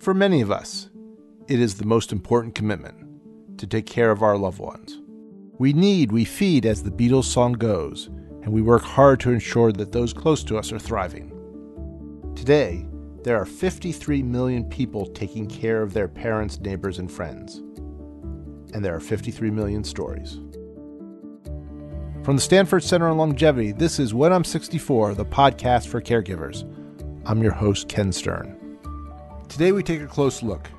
For many of us, it is the most important commitment to take care of our loved ones. We need, we feed, as the Beatles song goes, and we work hard to ensure that those close to us are thriving. Today, there are 53 million people taking care of their parents, neighbors, and friends. And there are 53 million stories. From the Stanford Center on Longevity, this is When I'm 64, the podcast for caregivers. I'm your host, Ken Stern. Today, we take a close look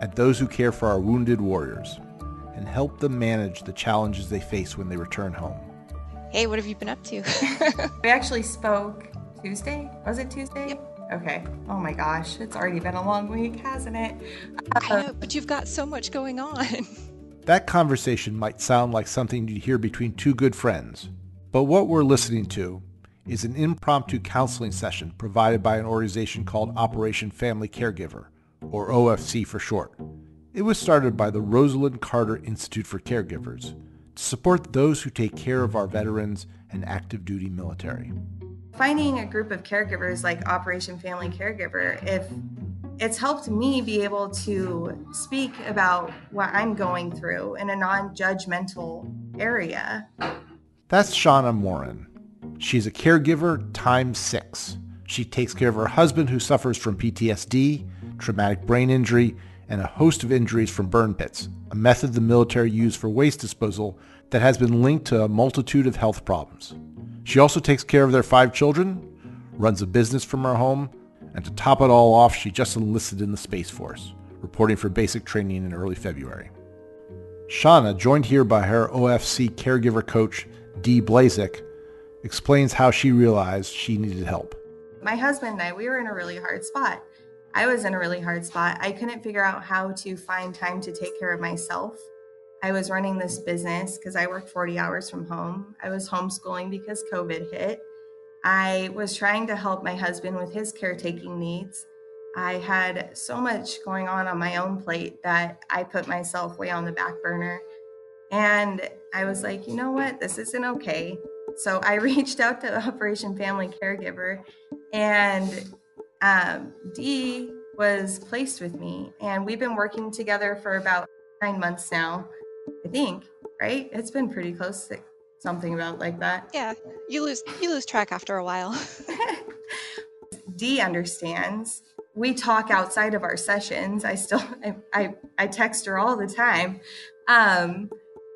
at those who care for our wounded warriors and help them manage the challenges they face when they return home. Hey, what have you been up to? we actually spoke Tuesday. Was it Tuesday? Yep. Okay. Oh my gosh, it's already been a long week, hasn't it? I know, but you've got so much going on. That conversation might sound like something you'd hear between two good friends, but what we're listening to is an impromptu counseling session provided by an organization called Operation Family Caregiver, or OFC for short. It was started by the Rosalynn Carter Institute for Caregivers to support those who take care of our veterans and active duty military. Finding a group of caregivers like Operation Family Caregiver, if it's helped me be able to speak about what I'm going through in a non judgmental area. That's Shanna Morin. She's a caregiver times six. She takes care of her husband who suffers from PTSD, traumatic brain injury, and a host of injuries from burn pits, a method the military used for waste disposal that has been linked to a multitude of health problems. She also takes care of their five children, runs a business from her home, and to top it all off, she just enlisted in the Space Force, reporting for basic training in early February. Shanna, joined here by her OFC caregiver coach, Dee Blazcyck, explains how she realized she needed help. My husband and I, we were in a really hard spot. I was in a really hard spot. I couldn't figure out how to find time to take care of myself. I was running this business because I work 40 hours from home. I was homeschooling because COVID hit. I was trying to help my husband with his caretaking needs. I had so much going on on my own plate that I put myself way on the back burner. And I was like, you know what? This isn't okay. So I reached out to Operation Family Caregiver, and um, Dee was placed with me. And we've been working together for about nine months now, I think, right? It's been pretty close to something about like that. Yeah, you lose you lose track after a while. Dee understands. We talk outside of our sessions. I still I I, I text her all the time. Um,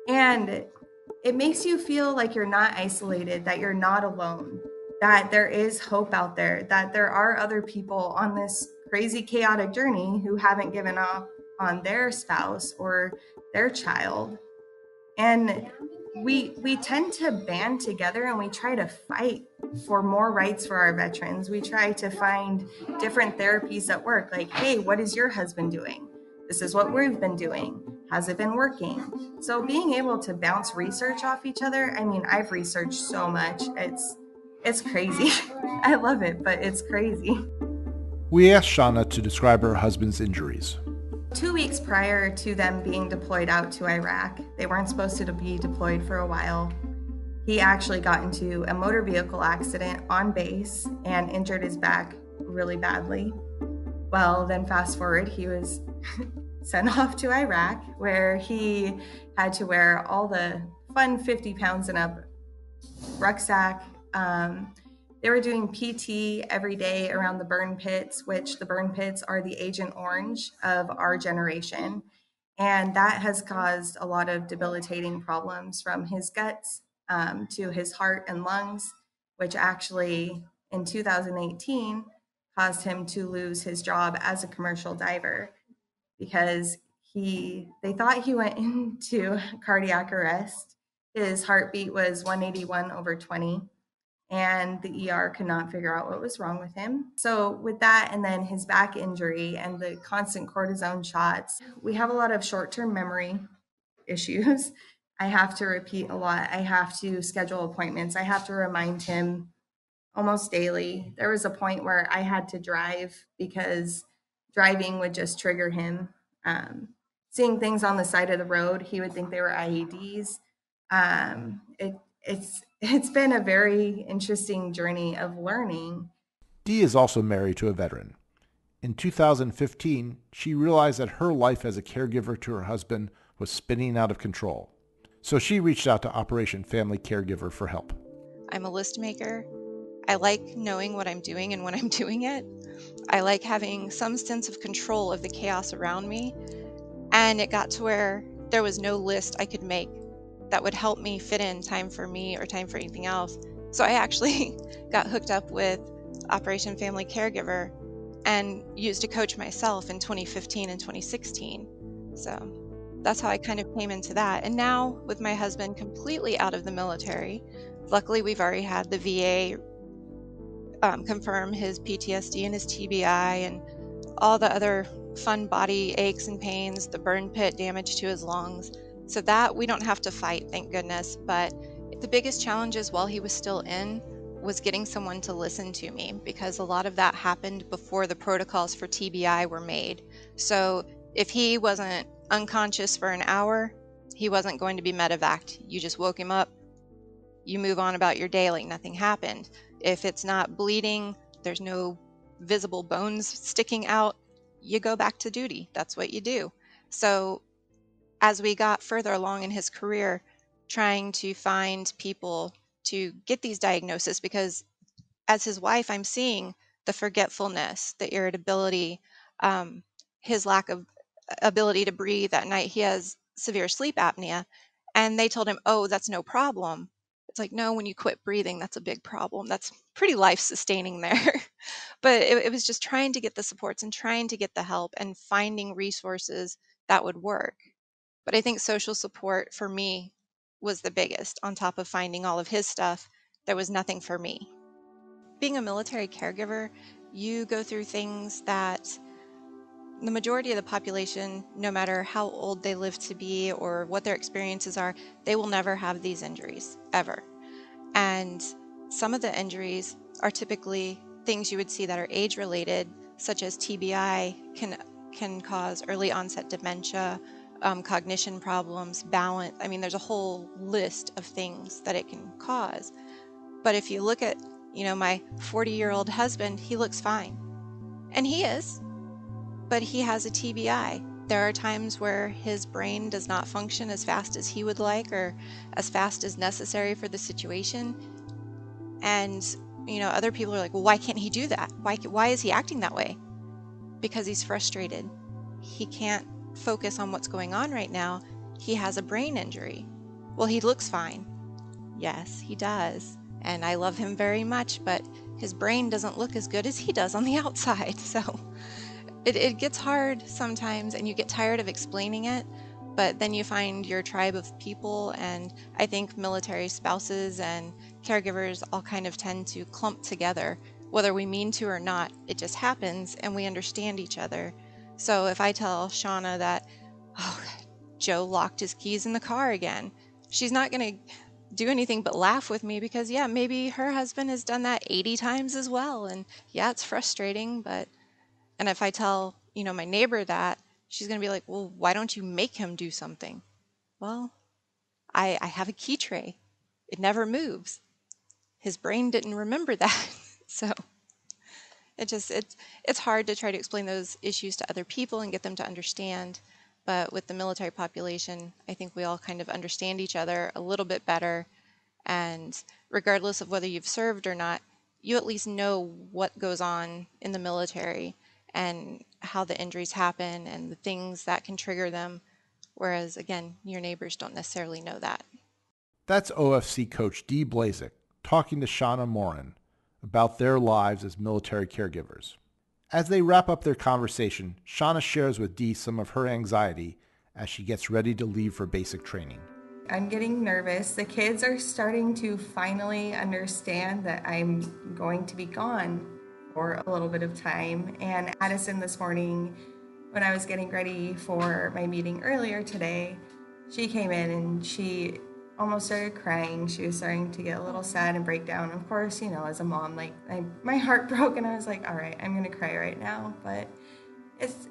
and it makes you feel like you're not isolated, that you're not alone, that there is hope out there, that there are other people on this crazy chaotic journey who haven't given up on their spouse or their child. And we we tend to band together and we try to fight for more rights for our veterans. We try to find different therapies that work. Like, hey, what is your husband doing? This is what we've been doing. Has it been working? So being able to bounce research off each other, I mean, I've researched so much. It's it's crazy. I love it, but it's crazy. We asked Shanna to describe her husband's injuries. Two weeks prior to them being deployed out to Iraq, they weren't supposed to be deployed for a while. He actually got into a motor vehicle accident on base and injured his back really badly. Well, then fast forward, he was sent off to Iraq where he had to wear all the fun 50 pounds and up rucksack. Um, they were doing PT every day around the burn pits, which the burn pits are the Agent Orange of our generation. And that has caused a lot of debilitating problems from his guts um, to his heart and lungs, which actually in 2018 caused him to lose his job as a commercial diver because he they thought he went into cardiac arrest. His heartbeat was 181 over 20 and the ER could not figure out what was wrong with him. So, with that, and then his back injury and the constant cortisone shots, we have a lot of short term memory issues. I have to repeat a lot. I have to schedule appointments. I have to remind him almost daily. There was a point where I had to drive because driving would just trigger him. Um, seeing things on the side of the road, he would think they were IEDs. Um, it, it's it's been a very interesting journey of learning. Dee is also married to a veteran. In 2015, she realized that her life as a caregiver to her husband was spinning out of control. So she reached out to Operation Family Caregiver for help. I'm a list maker. I like knowing what I'm doing and when I'm doing it. I like having some sense of control of the chaos around me. And it got to where there was no list I could make that would help me fit in time for me or time for anything else. So I actually got hooked up with Operation Family Caregiver and used a coach myself in 2015 and 2016. So that's how I kind of came into that. And now, with my husband completely out of the military, luckily we've already had the VA um, confirm his PTSD and his TBI and all the other fun body aches and pains, the burn pit damage to his lungs. So that we don't have to fight, thank goodness. But the biggest challenges while he was still in was getting someone to listen to me because a lot of that happened before the protocols for TBI were made. So if he wasn't unconscious for an hour, he wasn't going to be medevaced. You just woke him up, you move on about your day like nothing happened. If it's not bleeding, there's no visible bones sticking out, you go back to duty. That's what you do. So, as we got further along in his career, trying to find people to get these diagnoses, because as his wife, I'm seeing the forgetfulness, the irritability, um, his lack of ability to breathe at night. He has severe sleep apnea. And they told him, oh, that's no problem. It's like, no, when you quit breathing, that's a big problem. That's pretty life sustaining there. but it, it was just trying to get the supports and trying to get the help and finding resources that would work. But I think social support for me was the biggest. On top of finding all of his stuff, there was nothing for me. Being a military caregiver, you go through things that the majority of the population, no matter how old they live to be or what their experiences are, they will never have these injuries ever. And some of the injuries are typically things you would see that are age related, such as TBI can can cause early onset dementia, um, cognition problems, balance. I mean, there's a whole list of things that it can cause. But if you look at, you know, my 40 year old husband, he looks fine. And he is but he has a TBI. There are times where his brain does not function as fast as he would like or as fast as necessary for the situation. And, you know, other people are like, well, why can't he do that? Why, why is he acting that way? Because he's frustrated. He can't focus on what's going on right now. He has a brain injury. Well, he looks fine. Yes, he does. And I love him very much, but his brain doesn't look as good as he does on the outside. So, it, it gets hard sometimes and you get tired of explaining it but then you find your tribe of people and i think military spouses and caregivers all kind of tend to clump together. Whether we mean to or not it just happens and we understand each other. So if i tell shanna that oh joe locked his keys in the car again she's not going to do anything but laugh with me because yeah maybe her husband has done that 80 times as well. And yeah it's frustrating but and if I tell, you know, my neighbor that, she's going to be like, well, why don't you make him do something? Well, I, I have a key tray. It never moves. His brain didn't remember that. so it just, it's, it's hard to try to explain those issues to other people and get them to understand. But with the military population, I think we all kind of understand each other a little bit better. And regardless of whether you've served or not, you at least know what goes on in the military and how the injuries happen and the things that can trigger them. Whereas, again, your neighbors don't necessarily know that. That's OFC coach Dee Blazcyck talking to Shanna Morin about their lives as military caregivers. As they wrap up their conversation, Shanna shares with Dee some of her anxiety as she gets ready to leave for basic training. I'm getting nervous. The kids are starting to finally understand that I'm going to be gone for a little bit of time. And Addison this morning, when I was getting ready for my meeting earlier today, she came in and she almost started crying. She was starting to get a little sad and break down. Of course, you know, as a mom, like I, my heart broke, and I was like, "All right, I'm gonna cry right now." But it's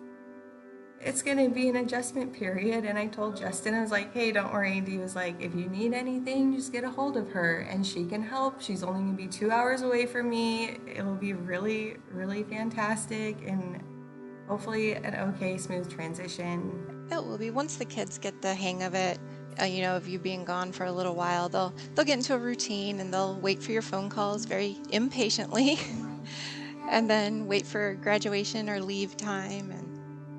it's going to be an adjustment period. And I told Justin, I was like, hey, don't worry. And he was like, if you need anything, just get a hold of her and she can help. She's only going to be two hours away from me. It'll be really, really fantastic. And hopefully an okay, smooth transition. It will be once the kids get the hang of it. Uh, you know, of you being gone for a little while, they'll they'll get into a routine and they'll wait for your phone calls very impatiently, and then wait for graduation or leave time. And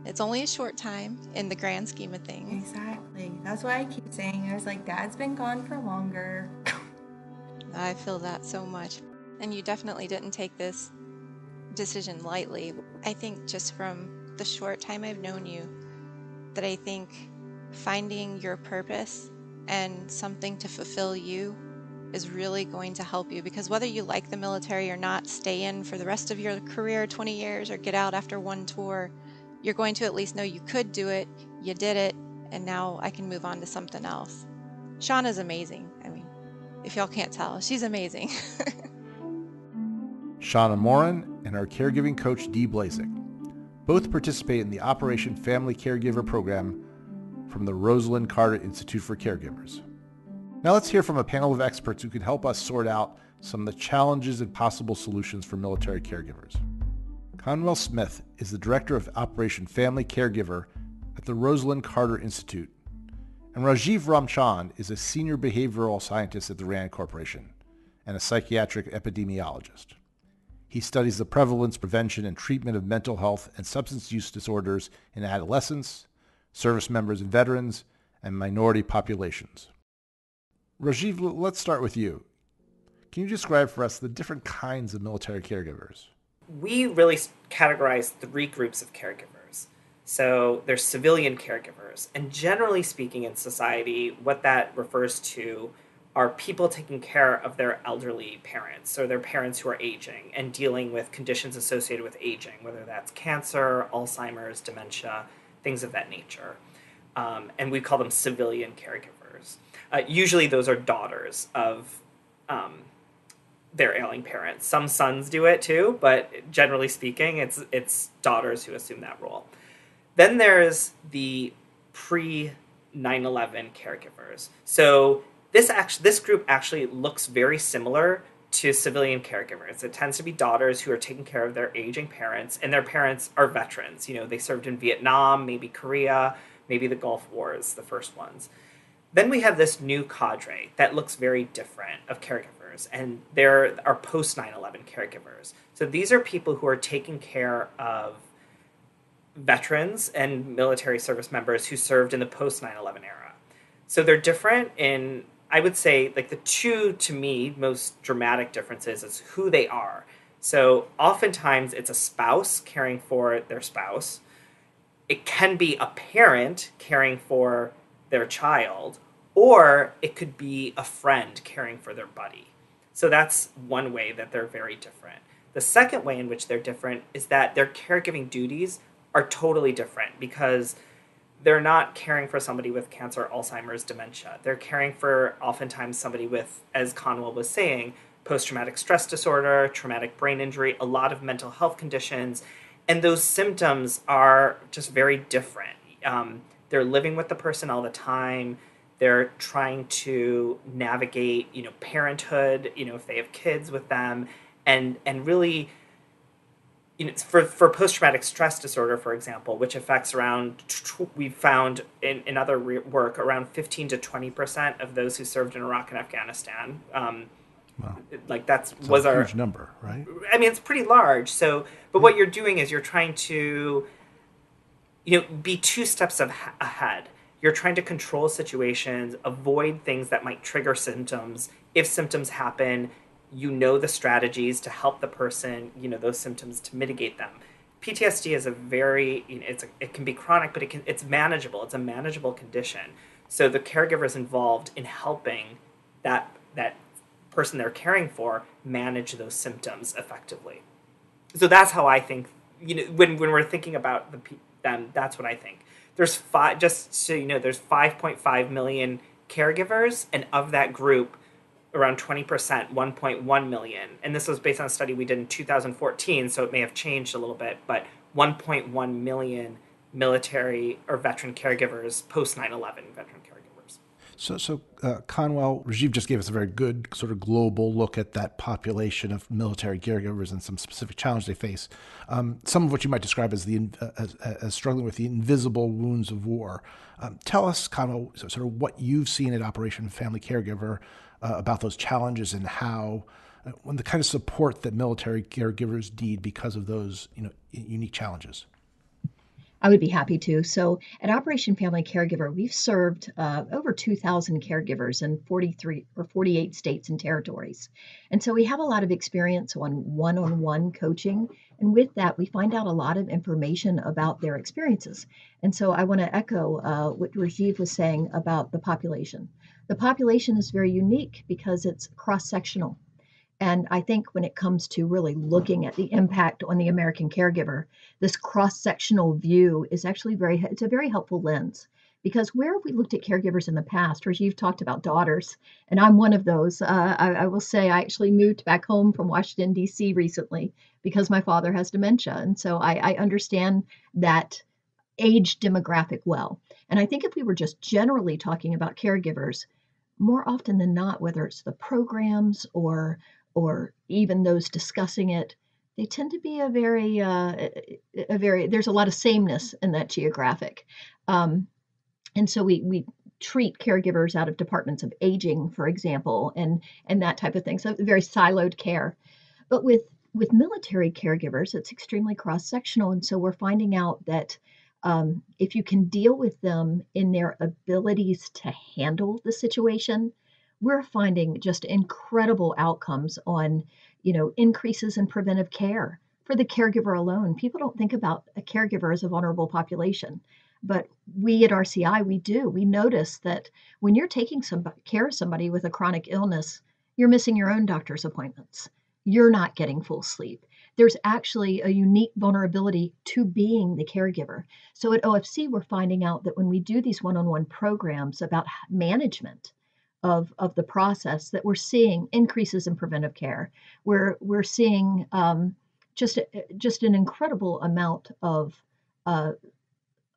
it's only a short time in the grand scheme of things. Exactly. That's why I keep saying. I was like, Dad's been gone for longer. I feel that so much, and you definitely didn't take this decision lightly. I think just from the short time I've known you, that I think finding your purpose and something to fulfill you is really going to help you because whether you like the military or not, stay in for the rest of your career 20 years or get out after one tour, you're going to at least know you could do it, you did it, and now I can move on to something else. Shanna's amazing. I mean, if y'all can't tell, she's amazing. Shanna Morin and our caregiving coach Dee Blazcyck. Both participate in the Operation Family Caregiver program from the Rosalynn Carter Institute for Caregivers. Now let's hear from a panel of experts who can help us sort out some of the challenges and possible solutions for military caregivers. Conwell Smith is the director of Operation Family Caregiver at the Rosalynn Carter Institute, and Rajeev Ramchand is a senior behavioral scientist at the RAND Corporation and a psychiatric epidemiologist. He studies the prevalence, prevention, and treatment of mental health and substance use disorders in adolescents, service members and veterans, and minority populations. Rajeev, let's start with you. Can you describe for us the different kinds of military caregivers? We really categorize three groups of caregivers. So there's civilian caregivers, and generally speaking in society, what that refers to are people taking care of their elderly parents or their parents who are aging and dealing with conditions associated with aging, whether that's cancer, Alzheimer's, dementia, things of that nature. Um, and we call them civilian caregivers. Uh, usually, those are daughters of um, their ailing parents. Some sons do it too, but generally speaking, it's it's daughters who assume that role. Then there's the pre 9/11 caregivers. So this actually this group actually looks very similar to civilian caregivers. It tends to be daughters who are taking care of their aging parents, and their parents are veterans. You know, they served in Vietnam, maybe Korea, maybe the Gulf Wars, the first ones. Then we have this new cadre that looks very different of caregivers, and there are post 9 11 caregivers. So these are people who are taking care of veterans and military service members who served in the post 9 11 era. So they're different in I would say like the two to me most dramatic differences is who they are. So oftentimes it's a spouse caring for their spouse. It can be a parent caring for their child, or it could be a friend caring for their buddy. So that's one way that they're very different. The second way in which they're different is that their caregiving duties are totally different because they're not caring for somebody with cancer, Alzheimer's, dementia. They're caring for oftentimes somebody with, as Conwell was saying, post traumatic stress disorder, traumatic brain injury, a lot of mental health conditions. And those symptoms are just very different. Um, they're living with the person all the time. They're trying to navigate, you know, parenthood, you know, if they have kids with them, and and really you know, for, for post-traumatic stress disorder, for example, which affects around, we've found in, in other re- work, around 15 to 20% of those who served in Iraq and Afghanistan. Um, wow. Like that's it's was our huge number, right? I mean, it's pretty large. So, but what you're doing is you're trying to, you know, be two steps of, ahead. You're trying to control situations, avoid things that might trigger symptoms. If symptoms happen, you know the strategies to help the person, you know, those symptoms to mitigate them. PTSD is a very, you know, it's a, it can be chronic, but it can it's manageable. It's a manageable condition. So the caregiver is involved in helping that that person they're caring for manage those symptoms effectively. So that's how I think. You know, when when we're thinking about the them, that's what I think. There's five. Just so you know, there's 5.5 million caregivers, and of that group, around 20%, 1.1 million. And this was based on a study we did in 2014, so it may have changed a little bit, but 1.1 million military or veteran caregivers post 9 11 veteran caregivers. So, so uh, Conwell, Rajeev just gave us a very good sort of global look at that population of military caregivers and some specific challenges they face. Um, some of what you might describe as the uh, as, as, struggling with the invisible wounds of war. Um, tell us, Conwell, sort of what you've seen at Operation Family Caregiver uh, about those challenges and how uh, when the kind of support that military caregivers need because of those you know unique challenges. I would be happy to. So, at Operation Family Caregiver, we've served uh, over 2,000 caregivers in 43 or 48 states and territories. And so, we have a lot of experience on one on one coaching. And with that, we find out a lot of information about their experiences. And so, I want to echo uh, what Rajeev was saying about the population. The population is very unique because it's cross sectional. And I think when it comes to really looking at the impact on the American caregiver, this cross-sectional view is actually very it's a very helpful lens because where have we looked at caregivers in the past? Or you've talked about daughters, and I'm one of those. Uh, I, I, will say I actually moved back home from Washington D.C. recently because my father has dementia, and so I, I understand that age demographic well. And I think if we were just generally talking about caregivers, more often than not, whether it's the programs or or even those discussing it, they tend to be a very, uh, a very. There's a lot of sameness in that geographic, um, and so we we treat caregivers out of departments of aging, for example, and and that type of thing. So very siloed care, but with with military caregivers, it's extremely cross sectional, and so we're finding out that um, if you can deal with them in their abilities to handle the situation, we're finding just incredible outcomes on, you know, increases in preventive care for the caregiver alone. People don't think about a caregiver as a vulnerable population, but we at RCI we do. We notice that when you're taking some care of somebody with a chronic illness, you're missing your own doctor's appointments. You're not getting full sleep. There's actually a unique vulnerability to being the caregiver. So at OFC, we're finding out that when we do these one on one programs about management, of, of the process that we're seeing increases in preventive care. We're, we're seeing um, just, just an incredible amount of, uh,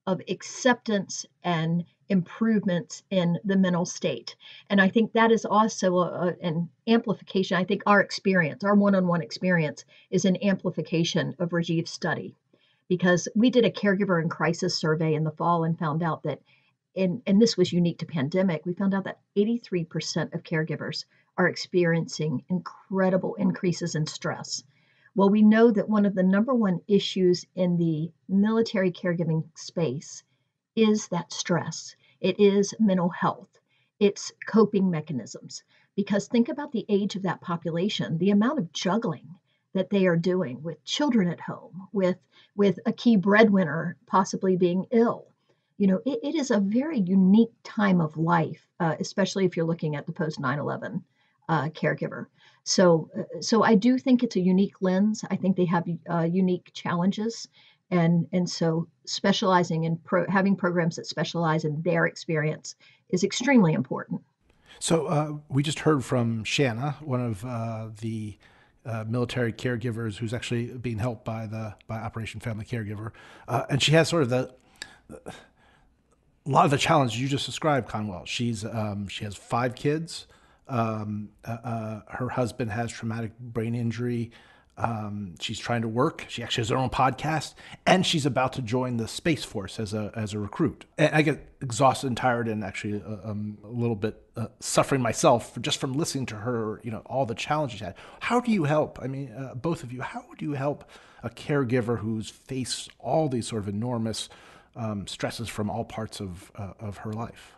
of acceptance and improvements in the mental state. And I think that is also a, an amplification. I think our experience, our one on one experience, is an amplification of Rajeev's study because we did a caregiver in crisis survey in the fall and found out that and, and this was unique to pandemic, we found out that 83% of caregivers are experiencing incredible increases in stress. Well, we know that one of the number one issues in the military caregiving space is that stress. It is mental health. It's coping mechanisms. Because think about the age of that population, the amount of juggling that they are doing with children at home, with with a key breadwinner possibly being ill, you know, it, it is a very unique time of life, uh, especially if you're looking at the post 9 11 uh, caregiver. So, uh, so I do think it's a unique lens. I think they have uh, unique challenges, and and so specializing in pro- having programs that specialize in their experience is extremely important. So uh, we just heard from Shanna, one of uh, the uh, military caregivers who's actually being helped by the by Operation Family Caregiver, uh, and she has sort of the a lot of the challenges you just described, Conwell. She's um, she has five kids. Um, uh, uh, her husband has traumatic brain injury. Um, she's trying to work. She actually has her own podcast, and she's about to join the Space Force as a as a recruit. And I get exhausted and tired, and actually uh, um, a little bit uh, suffering myself just from listening to her. You know all the challenges she had. How do you help? I mean, uh, both of you. How do you help a caregiver who's faced all these sort of enormous um, stresses from all parts of, uh, of her life.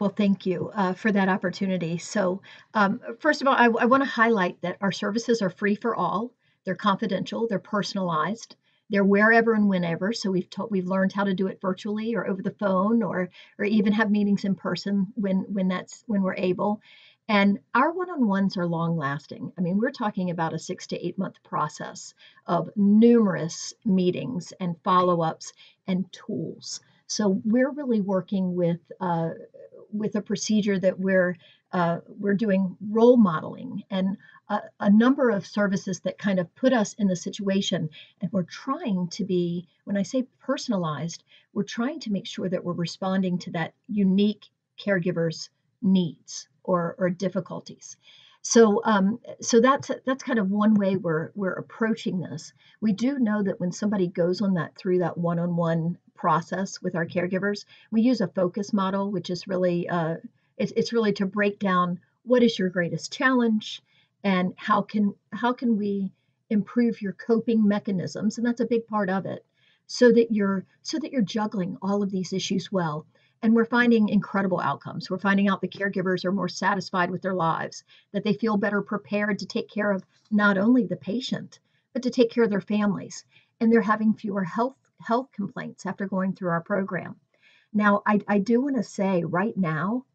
Well, thank you uh, for that opportunity. So, um, first of all, I, I want to highlight that our services are free for all. They're confidential. They're personalized. They're wherever and whenever. So we've taught, we've learned how to do it virtually or over the phone, or or even have meetings in person when when that's when we're able. And our one on ones are long lasting. I mean, we're talking about a six to eight month process of numerous meetings and follow ups and tools. So we're really working with uh, with a procedure that we're uh, we're doing role modeling and a, a, number of services that kind of put us in the situation. And we're trying to be, when I say personalized, we're trying to make sure that we're responding to that unique caregiver's needs or, or difficulties. So, um, so that's that's kind of one way we're we're approaching this. We do know that when somebody goes on that through that one-on-one process with our caregivers, we use a focus model, which is really uh, it's, it's really to break down what is your greatest challenge and how can how can we improve your coping mechanisms, and that's a big part of it, so that you're so that you're juggling all of these issues well and we're finding incredible outcomes. We're finding out the caregivers are more satisfied with their lives, that they feel better prepared to take care of not only the patient, but to take care of their families. And they're having fewer health health complaints after going through our program. Now, I, I do want to say right now,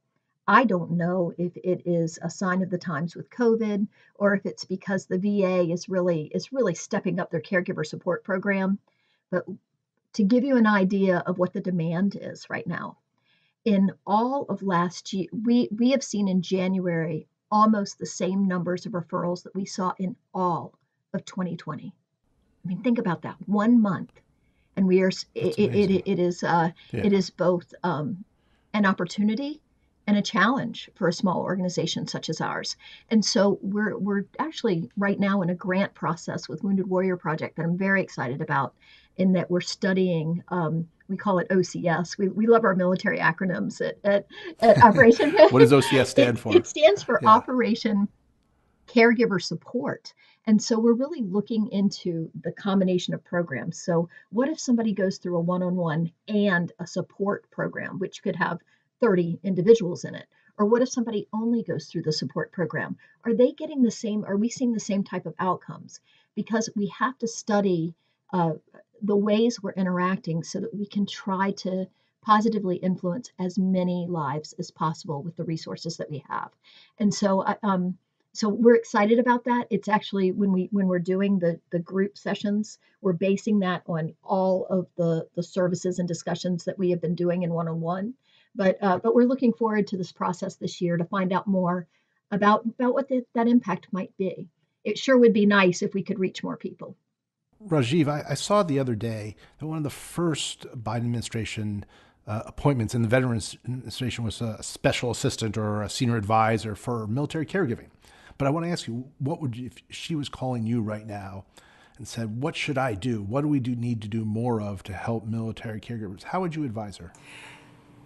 I don't know if it is a sign of the times with COVID or if it's because the VA is really is really stepping up their caregiver support program. But to give you an idea of what the demand is right now, in all of last year, we, we have seen in January almost the same numbers of referrals that we saw in all of 2020. I mean, think about that one month. And we are, it, it, it is, uh, yeah. it is both um, an opportunity and a challenge for a small organization such as ours. And so we're we're actually right now in a grant process with Wounded Warrior Project that I'm very excited about, in that we're studying. Um, we call it OCS. We, we love our military acronyms at, at, at Operation. what does OCS stand it, for? It stands for yeah. Operation Caregiver Support. And so we're really looking into the combination of programs. So, what if somebody goes through a one on one and a support program, which could have 30 individuals in it? Or what if somebody only goes through the support program? Are they getting the same? Are we seeing the same type of outcomes? Because we have to study uh, the ways we're interacting so that we can try to positively influence as many lives as possible with the resources that we have. And so, um, so we're excited about that. It's actually when we when we're doing the the group sessions, we're basing that on all of the the services and discussions that we have been doing in one on one. But uh, but we're looking forward to this process this year to find out more about about what the, that impact might be. It sure would be nice if we could reach more people. Rajeev, I, I saw the other day that one of the first Biden administration uh, appointments in the Veterans Administration was a special assistant or a senior advisor for military caregiving. But I want to ask you, what would you, if she was calling you right now and said, "What should I do? What do we do need to do more of to help military caregivers?" How would you advise her?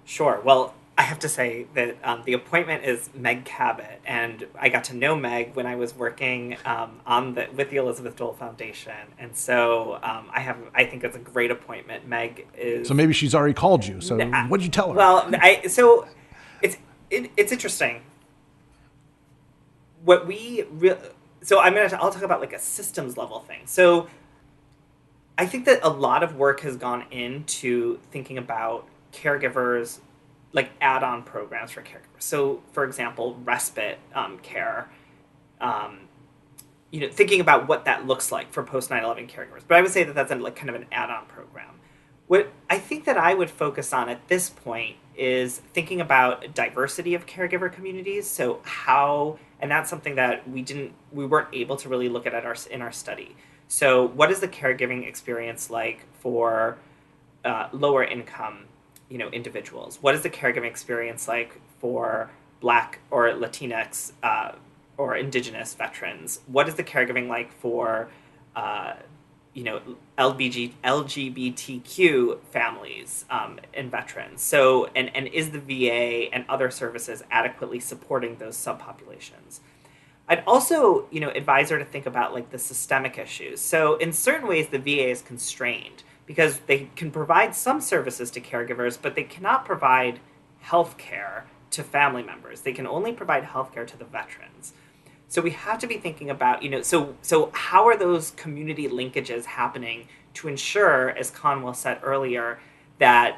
Sure. Well, I have to say that um, the appointment is Meg Kabat, and I got to know Meg when I was working um, on the with the Elizabeth Dole Foundation, and so um, I have I think it's a great appointment. Meg is so maybe she's already called you. So what did you tell her? Well, I so it's it, it's interesting. What we re- so I'm gonna I'll talk about like a systems level thing. So I think that a lot of work has gone into thinking about caregivers like add-on programs for caregivers. So, for example, respite um, care. Um, you know, thinking about what that looks like for post 9/11 caregivers. But I would say that that's a, like kind of an add-on program. What I think that I would focus on at this point is thinking about diversity of caregiver communities. So how, and that's something that we didn't, we weren't able to really look at, at our in our study. So, what is the caregiving experience like for uh, lower income you know individuals? What is the caregiving experience like for Black or Latinx uh, or Indigenous veterans? What is the caregiving like for uh, you know LBG, LGBTQ families um, and veterans? So and and is the VA and other services adequately supporting those subpopulations? I'd also, you know, advise her to think about like the systemic issues. So in certain ways, the VA is constrained because they can provide some services to caregivers, but they cannot provide health care to family members. They can only provide health care to the veterans. So we have to be thinking about, you know, so so how are those community linkages happening to ensure, as Conwell said earlier, that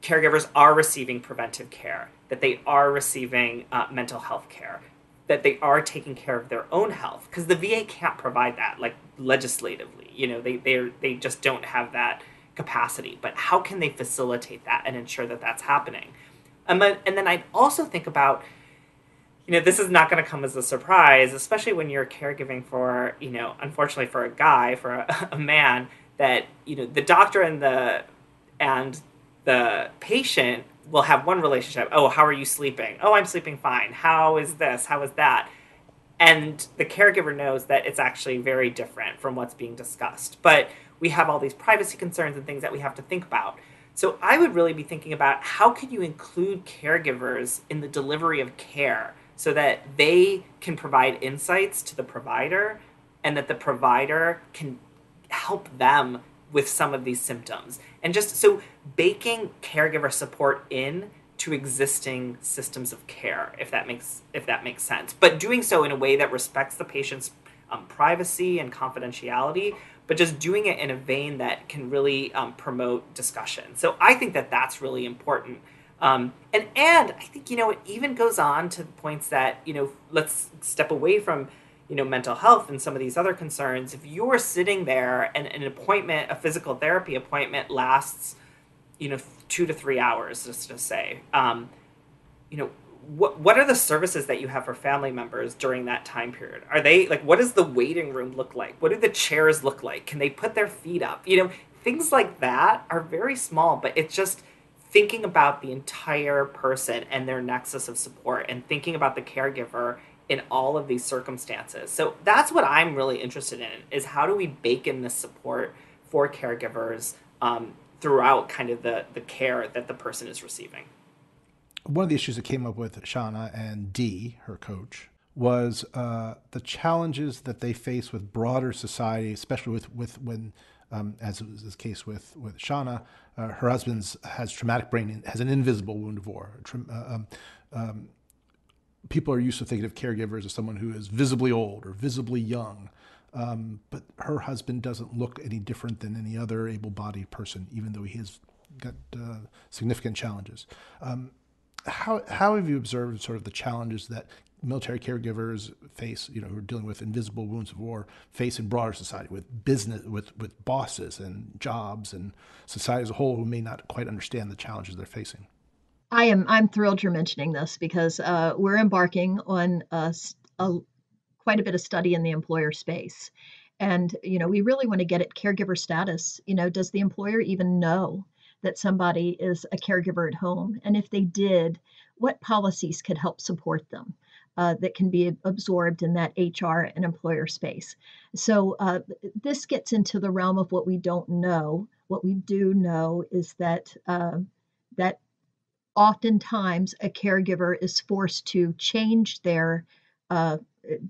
caregivers are receiving preventive care, that they are receiving uh, mental health care, that they are taking care of their own health, because the VA can't provide that, like legislatively you know they they they just don't have that capacity. But how can they facilitate that and ensure that that's happening? And then, and then i'd also think about you know this is not going to come as a surprise especially when you're caregiving for you know unfortunately for a guy for a, a man that you know the doctor and the and the patient we'll have one relationship. Oh, how are you sleeping? Oh, I'm sleeping fine. How is this? How is that? And the caregiver knows that it's actually very different from what's being discussed. But we have all these privacy concerns and things that we have to think about. So I would really be thinking about how can you include caregivers in the delivery of care so that they can provide insights to the provider and that the provider can help them with some of these symptoms. And just so baking caregiver support in to existing systems of care, if that makes if that makes sense. But doing so in a way that respects the patient's um, privacy and confidentiality, but just doing it in a vein that can really um, promote discussion. So I think that that's really important. Um, and and I think you know it even goes on to the points that you know let's step away from you know mental health and some of these other concerns if you're sitting there and an appointment a physical therapy appointment lasts you know two to three hours just to say um, you know what what are the services that you have for family members during that time period? Are they like what does the waiting room look like? What do the chairs look like? Can they put their feet up? You know things like that are very small but it's just thinking about the entire person and their nexus of support and thinking about the caregiver in all of these circumstances. So that's what I'm really interested in is how do we bake in this support for caregivers um, throughout kind of the, the care that the person is receiving. One of the issues that came up with Shanna and Dee, her coach, was uh, the challenges that they face with broader society, especially with, with when, um, as was the case with, with Shanna, uh, her husband has traumatic brain, has an invisible wound of war. Tra- uh, um, um, people are used to thinking of caregivers as someone who is visibly old or visibly young. Um, but her husband doesn't look any different than any other able bodied person, even though he has got uh, significant challenges. Um, how, how have you observed sort of the challenges that military caregivers face, you know, who are dealing with invisible wounds of war, face in broader society with business, with, with bosses and jobs and society as a whole who may not quite understand the challenges they're facing? I am I'm thrilled you're mentioning this because uh, we're embarking on a, a, quite a bit of study in the employer space, and you know we really want to get at caregiver status. You know, does the employer even know that somebody is a caregiver at home, and if they did, what policies could help support them? Uh, that can be absorbed in that HR and employer space. So uh, this gets into the realm of what we don't know. What we do know is that uh, that oftentimes a caregiver is forced to change their uh,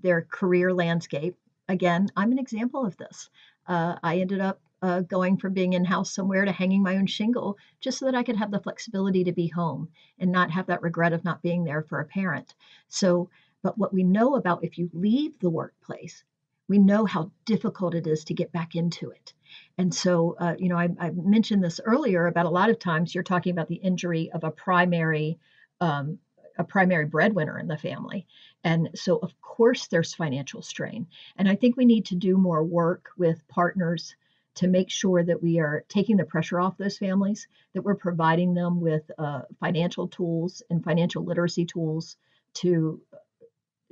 their career landscape. Again, I'm an example of this. Uh, I ended up uh, going from being in house somewhere to hanging my own shingle just so that I could have the flexibility to be home and not have that regret of not being there for a parent. So, but what we know about if you leave the workplace, we know how difficult it is to get back into it. And so, uh, you know, I, I, mentioned this earlier about a lot of times you're talking about the injury of a primary, um, a primary breadwinner in the family, and so of course there's financial strain. And I think we need to do more work with partners to make sure that we are taking the pressure off those families, that we're providing them with uh, financial tools and financial literacy tools to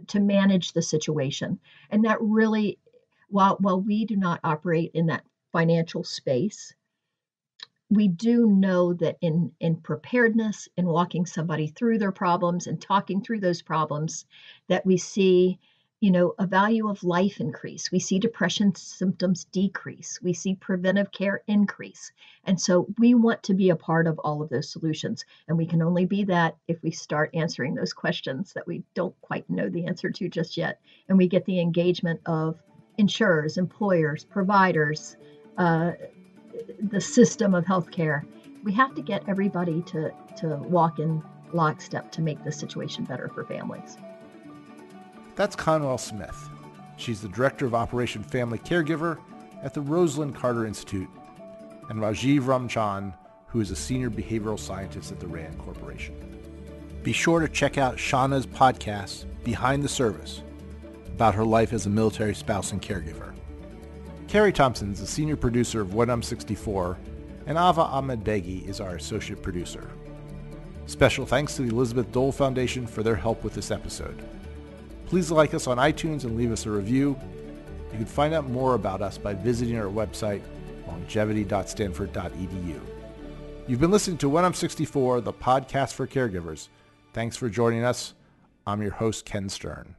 to manage the situation. And that really, while while we do not operate in that financial space, we do know that in in preparedness in walking somebody through their problems and talking through those problems that we see you know a value of life increase. We see depression symptoms decrease. We see preventive care increase. And so we want to be a part of all of those solutions. And we can only be that if we start answering those questions that we don't quite know the answer to just yet. And we get the engagement of insurers employers providers uh, the system of healthcare. We have to get everybody to, to walk in lockstep to make this situation better for families. That's Conwell Smith. She's the Director of Operation Family Caregiver at the Rosalynn Carter Institute, and Rajeev Ramchand, who is a Senior Behavioral Scientist at the RAND Corporation. Be sure to check out Shanna's podcast, Behind the Service, about her life as a military spouse and caregiver. Carrie Thompson is the senior producer of When I'm 64, and Ava Ahmed Ahmedbegi is our associate producer. Special thanks to the Elizabeth Dole Foundation for their help with this episode. Please like us on iTunes and leave us a review. You can find out more about us by visiting our website, longevity.stanford.edu. You've been listening to When I'm 64, the podcast for caregivers. Thanks for joining us. I'm your host, Ken Stern.